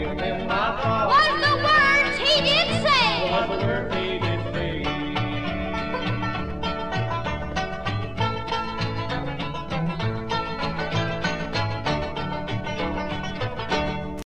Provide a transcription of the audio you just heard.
What's the words he did say?